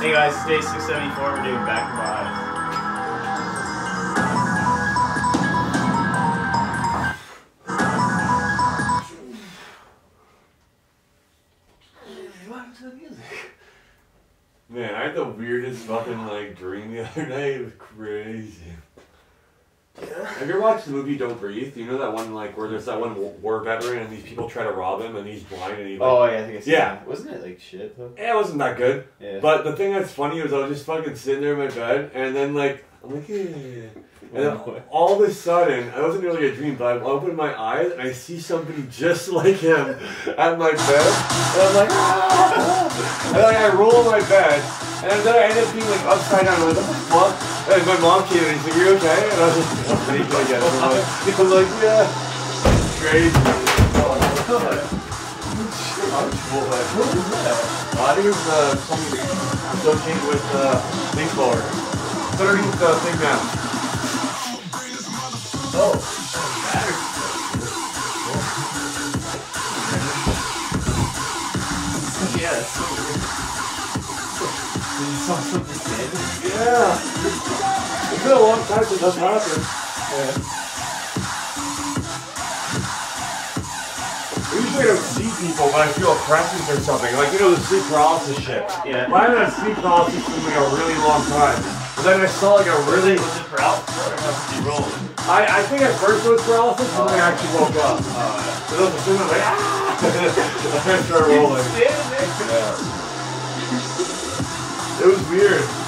Hey guys, it's day 674. We're doing back bodies. Man, I had the weirdest fucking like dream the other night. It was crazy. Have you ever watched the movie Don't Breathe? You know that one like where there's that one war veteran and these people try to rob him and he's blind and he like Oh yeah, I think it's Yeah. Wasn't it like shit though? Eh, it wasn't that good. Yeah. But the thing that's funny was I was just fucking sitting there in my bed and then like I'm like yeah. And then all of a sudden, it wasn't really a dream, but I open my eyes and I see somebody just like him at my bed. And I'm like, ah! And like I roll my bed. And then I end up being like upside down. I'm like, what the fuck? And my mom came in and she's like, you okay? And I was like, oh, thank you, I guess. I'm like, I'm like, yeah. Crazy. What was that? I think it was uh, something associated with uh, Think Lord. It's underneath the thing now. Oh. Yeah, that's so weird. You saw something dead? Yeah. It's been a long time since that's happened. Yeah. Usually I don't see people, but I feel a presence or something. Like, you know, the sleep paralysis shit. Yeah. Well, I haven't had sleep paralysis in like a really long time. But then I saw like a really... Was it paralysis or was rolling? I, I think at first it was paralysis, and then I actually woke up. Oh, yeah. So those are like, ah! I started rolling. Yeah. It was weird.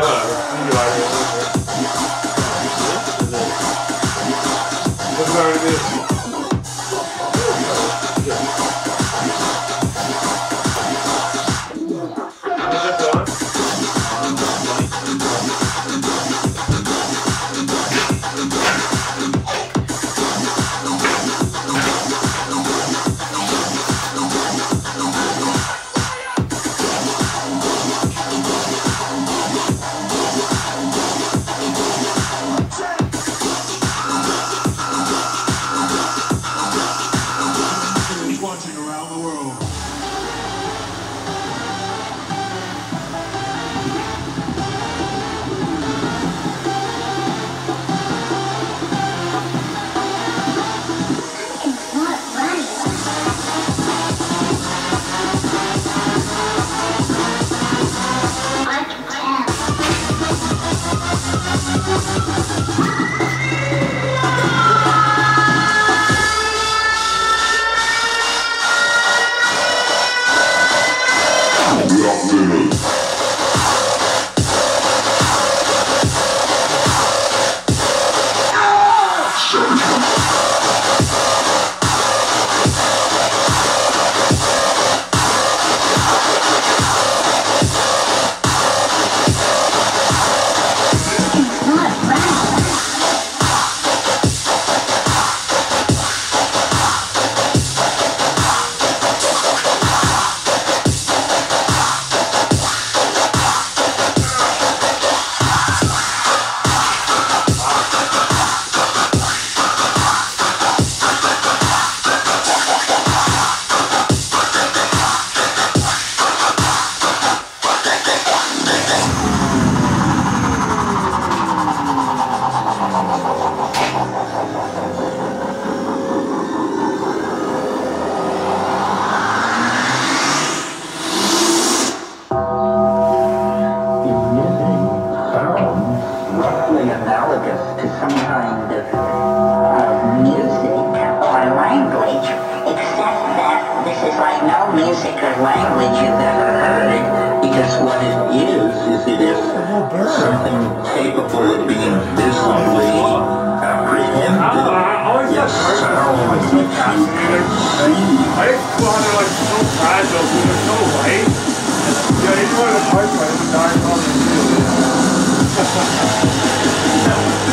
both. Oh, no. You do either. Analogous to some kind of uh, music or language, except that this is like no music or language you've ever heard, because what it is, is it is something capable of being visibly apprehended. Yes, sound you can see. I just thought like so fragile, so they're light. Yeah, each one of the parts might have died on the Thank you.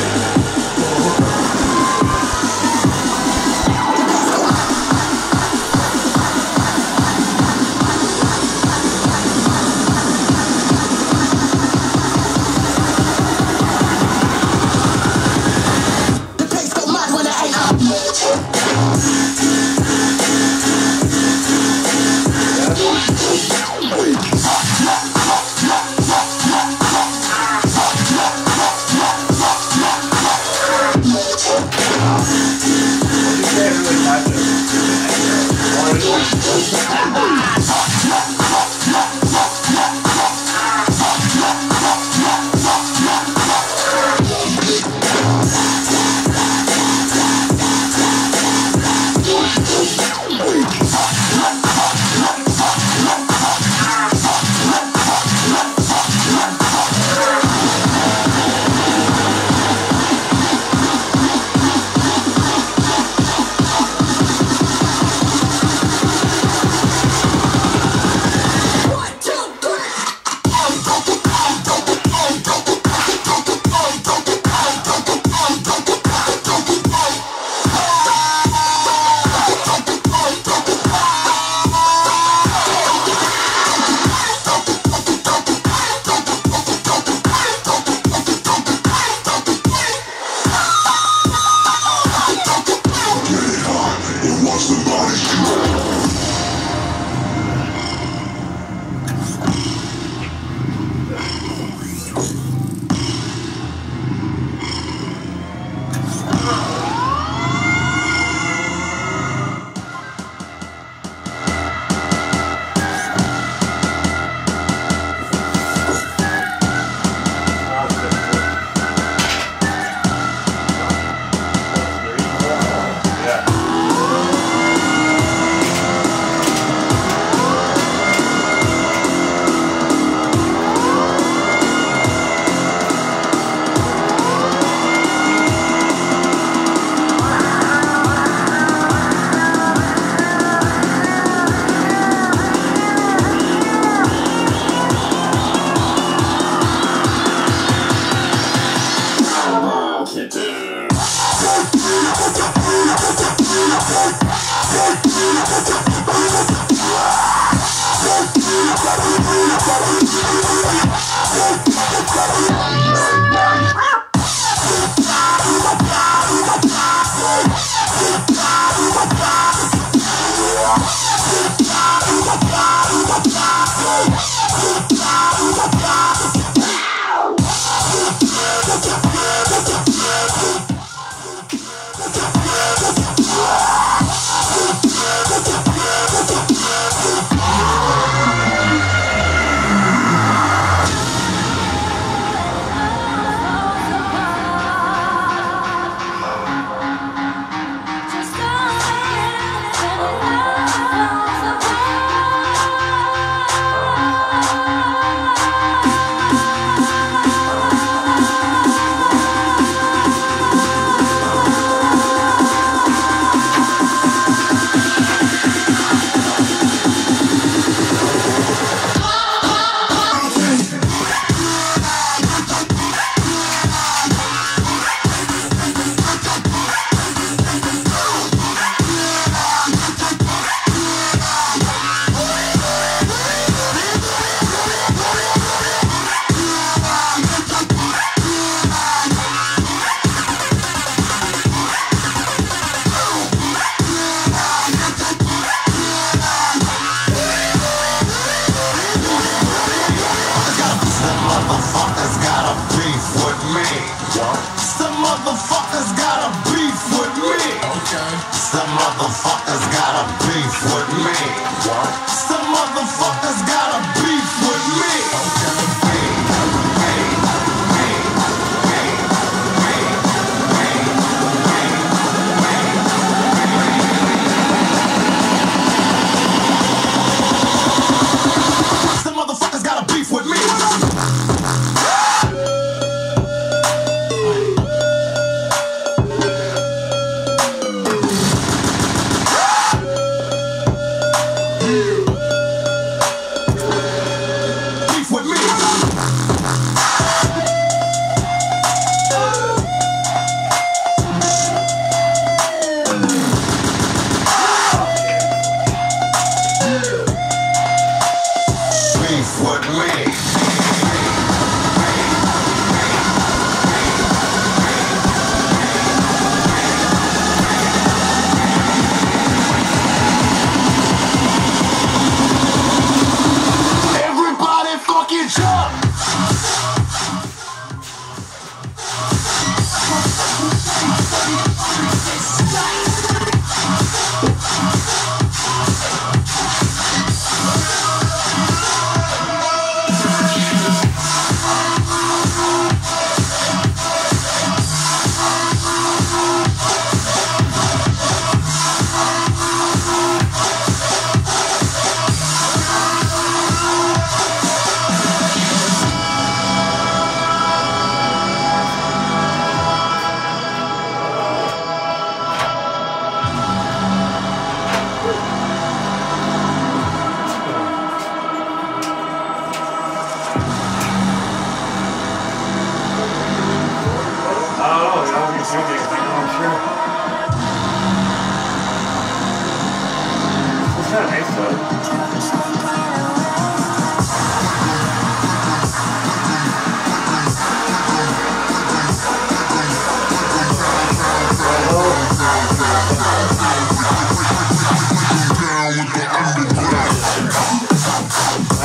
Some motherfuckers got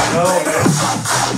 I know,